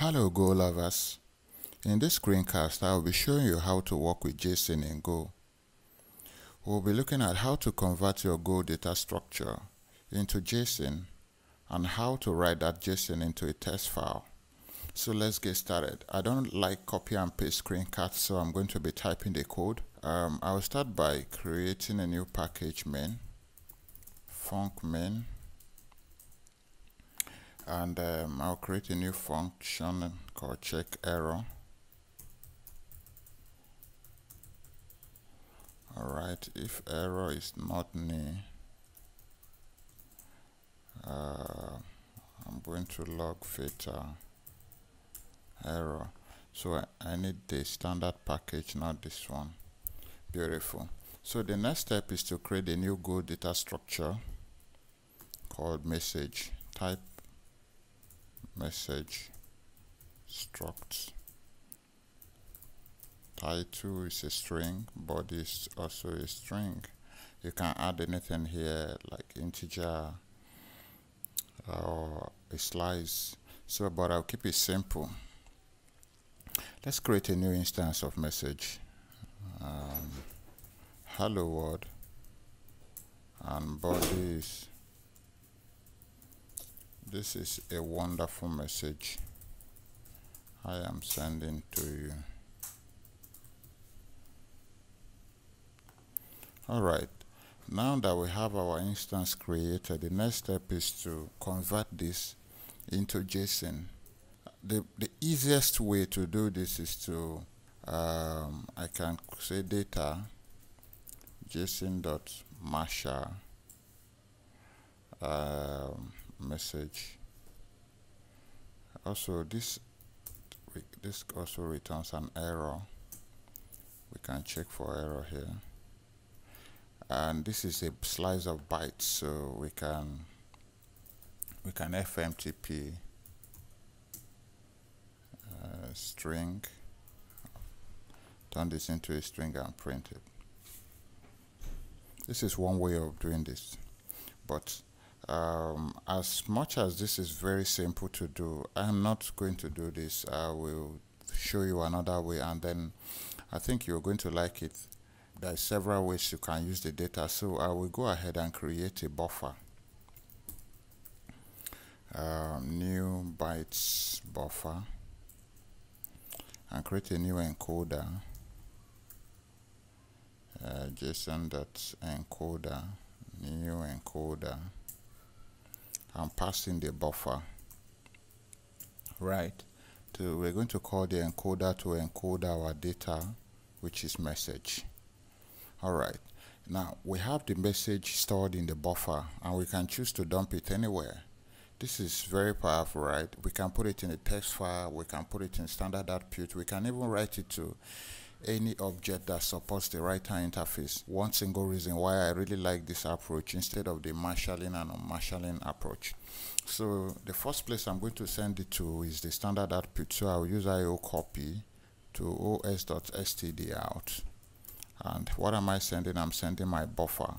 Hello Go lovers. In this screencast I will be showing you how to work with JSON in Go. We'll be looking at how to convert your Go data structure into JSON and how to write that JSON into a test file. So let's get started. I don't like copy and paste screencasts so I'm going to be typing the code. Um, I'll start by creating a new package main, func main and um, I'll create a new function called check error. Alright if error is not near uh, I'm going to log theta error. So I, I need the standard package not this one. Beautiful. So the next step is to create a new Go data structure called message type message struct. Title is a string body is also a string. You can add anything here like integer or a slice. So but I'll keep it simple. Let's create a new instance of message. Um, hello world. And body is this is a wonderful message I am sending to you. Alright, now that we have our instance created, the next step is to convert this into JSON. The, the easiest way to do this is to, um, I can say data json.Marshal um, message. Also this this also returns an error. We can check for error here. And this is a slice of bytes so we can we can fmtp uh, string. Turn this into a string and print it. This is one way of doing this but um, as much as this is very simple to do I'm not going to do this. I will show you another way and then I think you're going to like it. There are several ways you can use the data so I will go ahead and create a buffer. Um, new bytes buffer and create a new encoder. Uh, json.encoder new encoder I'm passing the buffer. Right. To we're going to call the encoder to encode our data which is message. Alright now we have the message stored in the buffer and we can choose to dump it anywhere. This is very powerful right? We can put it in a text file we can put it in standard output we can even write it to any object that supports the writer interface. One single reason why I really like this approach instead of the marshalling and unmarshalling approach. So the first place I'm going to send it to is the standard output. So I'll use IO copy to os.std out. And what am I sending? I'm sending my buffer.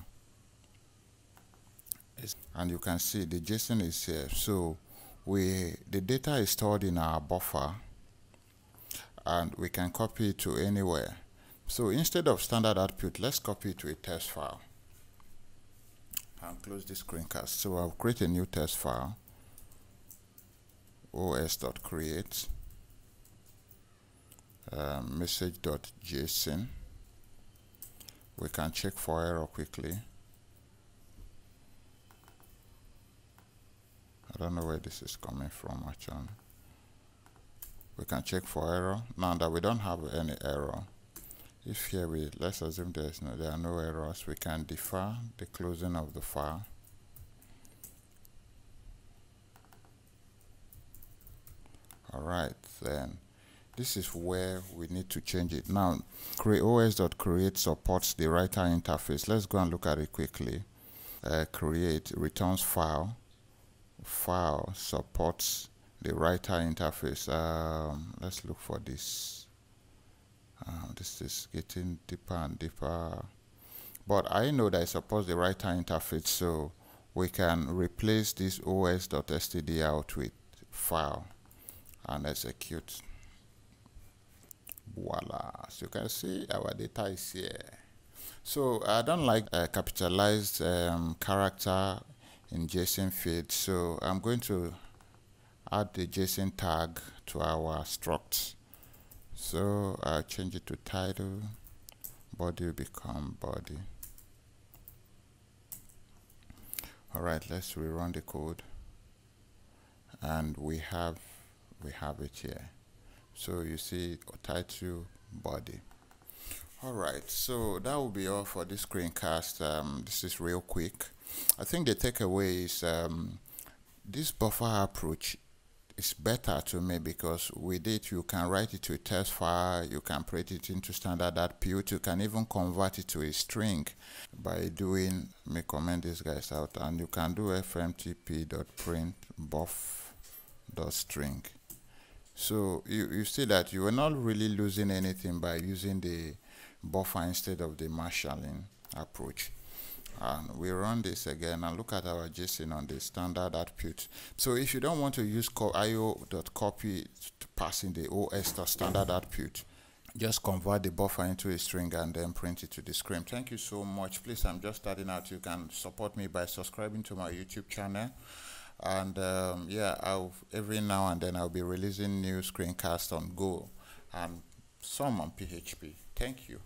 And you can see the JSON is here. So we the data is stored in our buffer and we can copy it to anywhere. So instead of standard output, let's copy it to a test file. And close this screencast. So I'll create a new test file. os.create um, message.json. We can check for error quickly. I don't know where this is coming from actually we can check for error. Now that we don't have any error if here we let's assume there's no there are no errors we can defer the closing of the file. All right then. This is where we need to change it. Now create os.create supports the writer interface. Let's go and look at it quickly. Uh, create returns file file supports the writer interface um, let's look for this. Uh, this is getting deeper and deeper. But I know that I suppose the writer interface so we can replace this os.std out with file and execute. Voila. So you can see our data is here. So I don't like a capitalized um, character in JSON feed so I'm going to add the JSON tag to our struct so I'll change it to title body will become body. All right let's rerun the code. And we have we have it here. So you see title body. All right so that will be all for this screencast. Um, this is real quick. I think the takeaway is um, this buffer approach is better to me because with it you can write it to a text file you can print it into standard standard.put you can even convert it to a string by doing me comment these guys out and you can do fmtp.print buff.string so you, you see that you are not really losing anything by using the buffer instead of the marshalling approach and we run this again and look at our JSON on the standard output. So if you don't want to use io.copy to pass in the os standard output, just convert the buffer into a string and then print it to the screen. Thank you so much. Please, I'm just starting out. You can support me by subscribing to my YouTube channel. And um, yeah, I'll, every now and then I'll be releasing new screencasts on Go and some on PHP. Thank you.